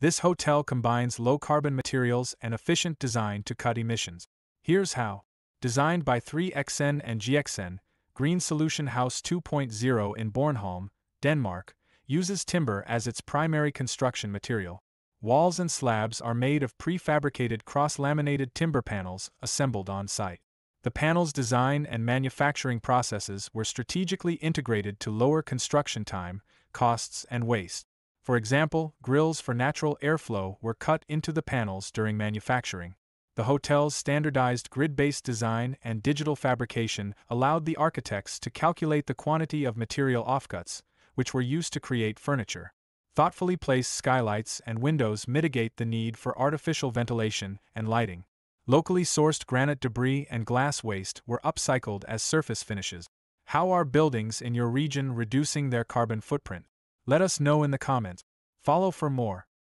This hotel combines low carbon materials and efficient design to cut emissions. Here's how. Designed by 3XN and GXN, Green Solution House 2.0 in Bornholm, Denmark, uses timber as its primary construction material. Walls and slabs are made of prefabricated cross laminated timber panels assembled on site. The panel's design and manufacturing processes were strategically integrated to lower construction time, costs, and waste. For example, grills for natural airflow were cut into the panels during manufacturing. The hotel's standardized grid based design and digital fabrication allowed the architects to calculate the quantity of material offcuts, which were used to create furniture. Thoughtfully placed skylights and windows mitigate the need for artificial ventilation and lighting. Locally sourced granite debris and glass waste were upcycled as surface finishes. How are buildings in your region reducing their carbon footprint? Let us know in the comments. Follow for more.